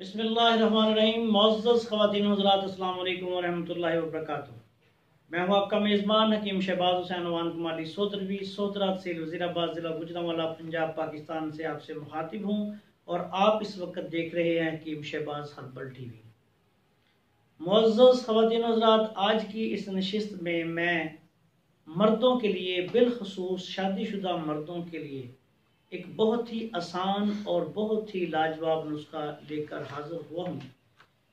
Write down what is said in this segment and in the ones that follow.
بسم اللہ الرحمن الرحیم معزز خواتین حضرات السلام علیکم ورحمۃ اللہ وبرکاتہ میں ہوں آپ کا میزبان حکیم شہباز حسین وان کمالی سودروی سودرات سے وزیر آباد ضلع گجرا پنجاب پاکستان سے آپ سے مخاطب ہوں اور آپ اس وقت دیکھ رہے ہیں حکیم شہباز ہربل ٹی وی۔ معزز خواتین حضرات، آج کی اس نشست میں میں مردوں کے لیے بالخصوص شادی شدہ مردوں کے لیے ایک بہت ہی آسان اور بہت ہی لاجواب نسخہ لے کر حاضر ہوا ہوں۔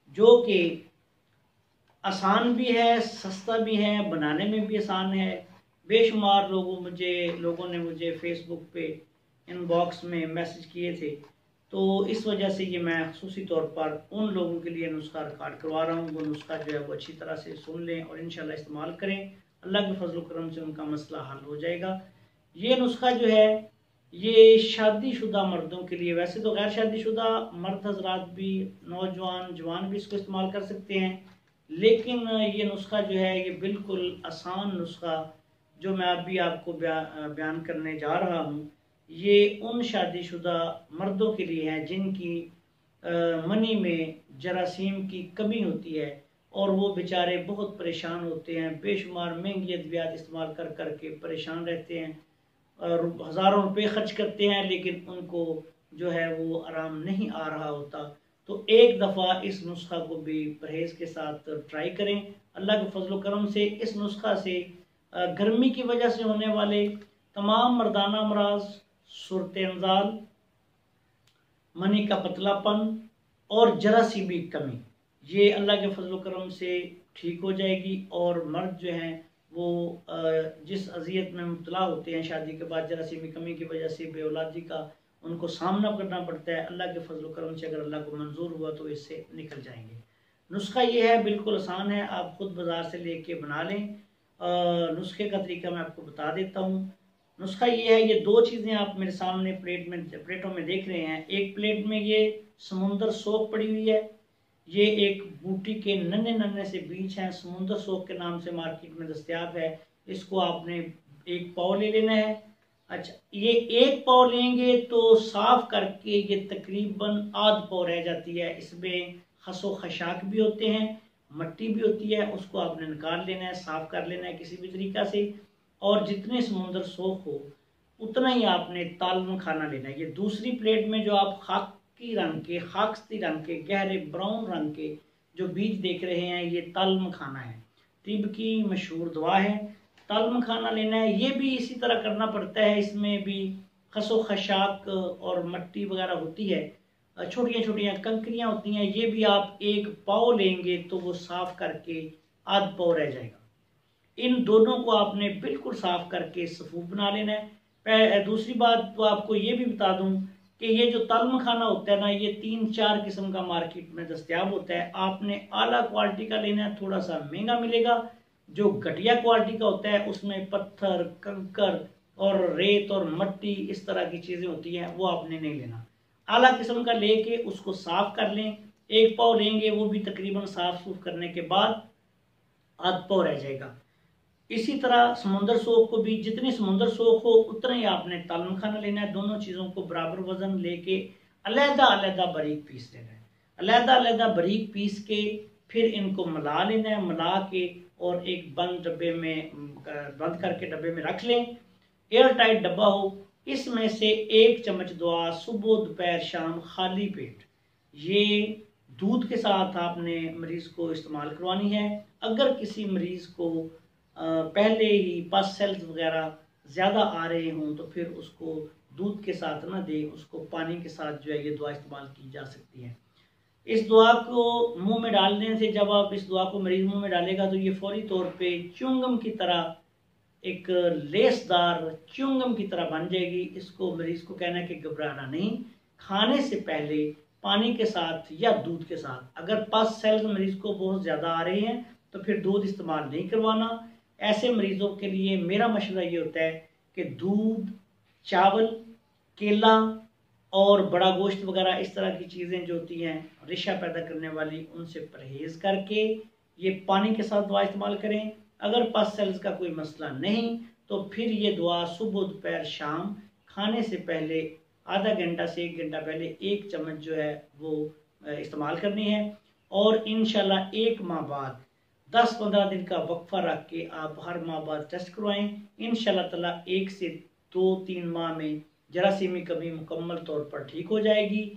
جو کہ آسان بھی ہے، سستا بھی ہے، بنانے میں بھی آسان ہے۔ بے شمار لوگوں مجھے، لوگوں نے مجھے فیس بک پہ ان باکس میں میسج کیے تھے۔ تو اس وجہ سے یہ میں خصوصی طور پر ان لوگوں کے لیے نسخہ ریکارڈ کروا رہا ہوں۔ وہ نسخہ جو ہے وہ اچھی طرح سے سن لیں اور انشاءاللہ استعمال کریں۔ اللہ کے فضل و کرم سے ان کا مسئلہ حل ہو جائے گا۔ یہ نسخہ جو ہے یہ شادی شدہ مردوں کے لیے۔ ویسے تو غیر شادی شدہ مرد حضرات بھی نوجوان جوان بھی اس کو استعمال کر سکتے ہیں، لیکن یہ نسخہ جو ہے یہ بالکل آسان نسخہ جو میں ابھی آپ کو بیان کرنے جا رہا ہوں۔ یہ ان شادی شدہ مردوں کے لیے ہیں جن کی منی میں جراثیم کی کمی ہوتی ہے اور وہ بیچارے بہت پریشان ہوتے ہیں، بے شمار مہنگی ادویات استعمال کر کر کے پریشان رہتے ہیں۔ ہزاروں روپے خرچ کرتے ہیں، لیکن ان کو جو ہے وہ آرام نہیں آ رہا ہوتا۔ تو ایک دفعہ اس نسخہ کو بھی پرہیز کے ساتھ ٹرائی کریں۔ اللہ کے فضل و کرم سے اس نسخہ سے گرمی کی وجہ سے ہونے والے تمام مردانہ امراض صورت انزال، منی کا پتلا پن اور جراثیمی کمی، یہ اللہ کے فضل و کرم سے ٹھیک ہو جائے گی اور مرد جو ہیں وہ جس اذیت میں مبتلا ہوتے ہیں، شادی کے بعد جراثیمی کمی کی وجہ سے، بے اولادی کا ان کو سامنا کرنا پڑتا ہے، اللہ کے فضل و کرم سے اگر اللہ کو منظور ہوا تو اس سے نکل جائیں گے۔ نسخہ یہ ہے، بالکل آسان ہے، آپ خود بازار سے لے کے بنا لیں۔ نسخے کا طریقہ میں آپ کو بتا دیتا ہوں۔ نسخہ یہ ہے، یہ دو چیزیں آپ میرے سامنے پلیٹ میں، پلیٹوں میں دیکھ رہے ہیں۔ ایک پلیٹ میں یہ سمندر سوپ پڑی ہوئی ہے یہ ایک بوٹی کے ننے ننے سے بیچ ہیں، سمندر سوک کے نام سے مارکیٹ میں دستیاب ہے۔ اس کو آپ نے ایک پاؤ لے لینا ہے۔ اچھا یہ ایک پاؤ لیں گے تو صاف کر کے یہ تقریباً آدھ پاؤ رہ جاتی ہے۔ اس میں خس و خشاک بھی ہوتے ہیں، مٹی بھی ہوتی ہے، اس کو آپ نے نکال لینا ہے، صاف کر لینا ہے کسی بھی طریقہ سے۔ اور جتنے سمندر سوکھ ہو، اتنا ہی آپ نے تالن کھانا لینا ہے۔ یہ دوسری پلیٹ میں جو آپ خاک خاکی رنگ کے، خاکستی رنگ کے، گہرے براؤن رنگ کے جو بیج دیکھ رہے ہیں، یہ تلم کھانا ہے۔ طب کی مشہور دعا ہے، تلم کھانا لینا ہے۔ یہ بھی اسی طرح کرنا پڑتا ہے۔ اس میں بھی خس و خشاک اور مٹی وغیرہ ہوتی ہے۔ چھوٹیاں چھوٹیاں کنکریاں ہوتی ہیں۔ یہ بھی آپ ایک پاؤ لیں گے تو وہ صاف کر کے آدھ پاؤ رہ جائے گا۔ ان دونوں کو آپ نے بالکل صاف کر کے صفوف بنا لینا ہے۔ دوسری بات تو آپ کو یہ بھی بتا دوں کہ یہ جو تلم خانہ ہوتا ہے نا، یہ تین چار قسم کا مارکیٹ میں دستیاب ہوتا ہے۔ آپ نے اعلیٰ کوالٹی کا لینا ہے، تھوڑا سا مہنگا ملے گا۔ جو گھٹیا کوالٹی کا ہوتا ہے، اس میں پتھر، کنکر اور ریت اور مٹی، اس طرح کی چیزیں ہوتی ہیں، وہ آپ نے نہیں لینا۔ اعلیٰ قسم کا لے کے اس کو صاف کر لیں۔ ایک پاؤ لیں گے، وہ بھی تقریباً صاف سوف کرنے کے بعد آدھ پاؤ رہ جائے گا۔ اسی طرح سمندر سوکھ کو بھی جتنی سمندر سوکھ ہو، اتنا ہی آپ نے تالم کھانا لینا ہے۔ دونوں چیزوں کو برابر وزن لے کے علیحدہ علیحدہ بریک پیس لینا ہے۔ علیحدہ علیحدہ بریک پیس کے پھر ان کو ملا لینا ہے، ملا کے اور ایک بند ڈبے میں، بند کر کے ڈبے میں رکھ لیں۔ ایئر ٹائٹ ڈبا ہو، اس میں سے ایک چمچ دعا صبح، دوپہر، شام، خالی پیٹ۔ یہ دودھ کے ساتھ آپ نے مریض کو استعمال کروانی ہے۔ اگر کسی مریض کو پہلے ہی پس سیلز وغیرہ زیادہ آ رہے ہوں تو پھر اس کو دودھ کے ساتھ نہ دیں، اس کو پانی کے ساتھ جو ہے یہ دعا استعمال کی جا سکتی ہے۔ اس دعا کو منہ میں ڈالنے سے جب آپ اس دعا کو مریض منہ میں ڈالے گا تو یہ فوری طور پہ چونگم کی طرح ایک لیس دار چونگم کی طرح بن جائے گی۔ اس کو مریض کو کہنا ہے کہ گھبرانا نہیں۔ کھانے سے پہلے پانی کے ساتھ یا دودھ کے ساتھ۔ اگر پس سیلز مریض کو بہت زیادہ آ رہے ہیں تو پھر دودھ استعمال نہیں کروانا۔ ایسے مریضوں کے لیے میرا مشورہ یہ ہوتا ہے کہ دودھ، چاول، کیلا اور بڑا گوشت وغیرہ اس طرح کی چیزیں جو ہوتی ہیں، رشہ پیدا کرنے والی، ان سے پرہیز کر کے یہ پانی کے ساتھ دعا استعمال کریں۔ اگر پس سیلز کا کوئی مسئلہ نہیں، تو پھر یہ دعا صبح، دوپہر، شام کھانے سے پہلے، آدھا گھنٹہ سے ایک گھنٹہ پہلے ایک چمچ جو ہے وہ استعمال کرنی ہے۔ اور انشاءاللہ ایک ماہ بعد دس پندرہ دن کا وقفہ رکھ کے آپ ہر ماہ بعد ٹیسٹ کروائیں۔ انشاءاللہ تعالی ایک سے دو تین ماہ میں جراثیمی کمی مکمل طور پر ٹھیک ہو جائے گی۔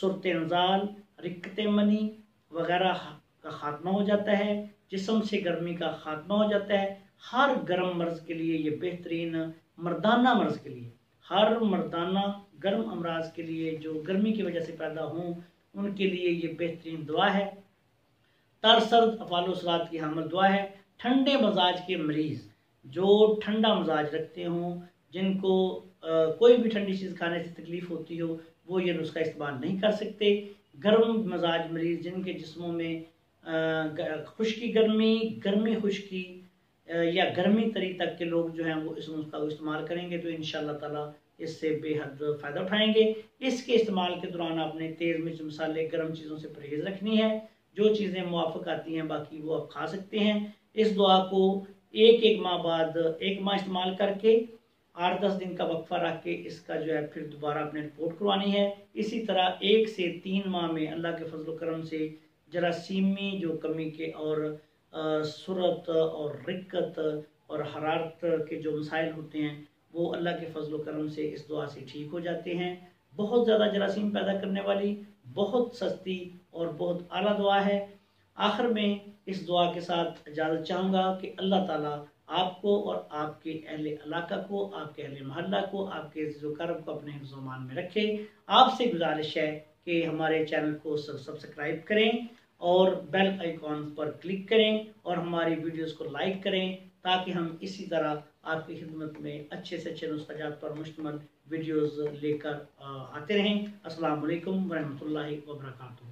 صورت نزال رکت منی وغیرہ کا خاتمہ ہو جاتا ہے۔ جسم سے گرمی کا خاتمہ ہو جاتا ہے۔ ہر گرم مرض کے لیے یہ بہترین مردانہ مرض کے لیے۔ ہر مردانہ گرم امراض کے لیے جو گرمی کی وجہ سے پیدا ہوں، ان کے لیے یہ بہترین دعا ہے۔ سرد افعال و سلاد کی حامل دعا ہے۔ ٹھنڈے مزاج کے مریض جو ٹھنڈا مزاج رکھتے ہوں، جن کو کوئی بھی ٹھنڈی چیز کھانے سے تکلیف ہوتی ہو، وہ یہ نسخہ استعمال نہیں کر سکتے۔ گرم مزاج مریض جن کے جسموں میں خشکی گرمی گرمی خشکی یا گرمی تری تک کے لوگ جو ہیں وہ اس نسخہ کو استعمال کریں گے تو انشاءاللہ تعالی اس سے بے حد فائدہ اٹھائیں گے۔ اس کے استعمال کے دوران آپ نے تیز مرچ مسالے گرم چیزوں سے پرہیز رکھنی ہے۔ جو چیزیں موافق آتی ہیں، باقی وہ آپ کھا سکتے ہیں۔ اس دعا کو ایک ایک ماہ بعد ایک ماہ استعمال کر کے آٹھ دس دن کا وقفہ رکھ کے اس کا جو ہے پھر دوبارہ اپنے رپورٹ کروانی ہے۔ اسی طرح ایک سے تین ماہ میں اللہ کے فضل و کرم سے جراثیمی، جو کمی کے اور صورت اور رکت اور حرارت کے جو مسائل ہوتے ہیں، وہ اللہ کے فضل و کرم سے اس دعا سے ٹھیک ہو جاتے ہیں۔ بہت زیادہ جراثیم پیدا کرنے والی، بہت سستی اور بہت اعلیٰ دعا ہے۔ آخر میں اس دعا کے ساتھ اجازت چاہوں گا کہ اللہ تعالیٰ آپ کو اور آپ کے اہل علاقہ کو، آپ کے اہل محلہ کو، آپ کے عزیز و کرم کو اپنے حفظ مان میں رکھے۔ آپ سے گزارش ہے کہ ہمارے چینل کو سبسکرائب کریں اور بیل آئیکن پر کلک کریں اور ہماری ویڈیوز کو لائک کریں تاکہ ہم اسی طرح آپ کی خدمت میں اچھے سے اچھے نسخجات پر مشتمل ویڈیوز لے کر آتے رہیں۔ السلام علیکم ورحمۃ اللہ وبرکاتہ۔